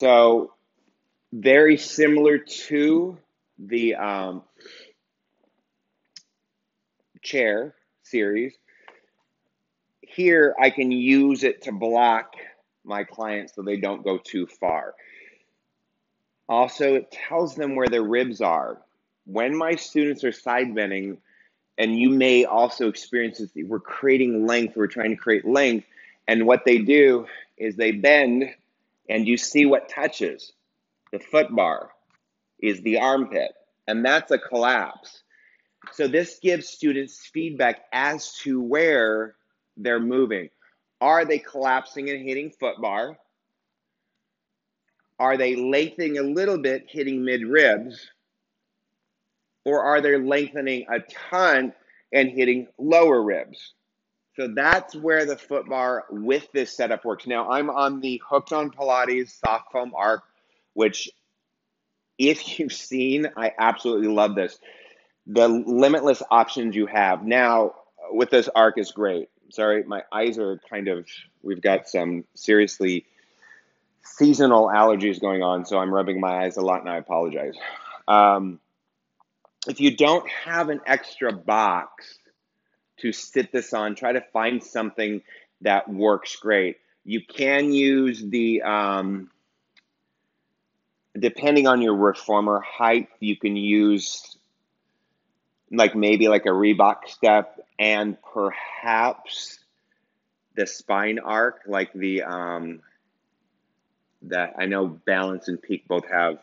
So very similar to the um, chair series. Here I can use it to block my clients so they don't go too far. Also, it tells them where their ribs are. When my students are side bending, and you may also experience this, we're creating length, we're trying to create length, and what they do is they bend, and you see what touches the foot bar is the armpit, and that's a collapse. So this gives students feedback as to where they're moving. Are they collapsing and hitting foot bar? Are they lengthening a little bit, hitting mid ribs? Or are they lengthening a ton and hitting lower ribs? So that's where the foot bar with this setup works. Now I'm on the Hooked on Pilates soft foam arc, which if you've seen, I absolutely love this. The limitless options you have now with this arc is great. Sorry, my eyes are kind of, we've got some seriously seasonal allergies going on, so I'm rubbing my eyes a lot and I apologize. Um, if you don't have an extra box to sit this on, try to find something that works great. You can use the, um, depending on your reformer height, you can use like maybe like a Reebok step and perhaps the spine arc, like the um, that I know balance and peak both have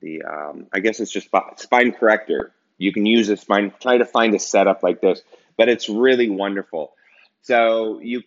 the um, I guess it's just spine corrector. You can use this spine. Try to find a setup like this, but it's really wonderful. So you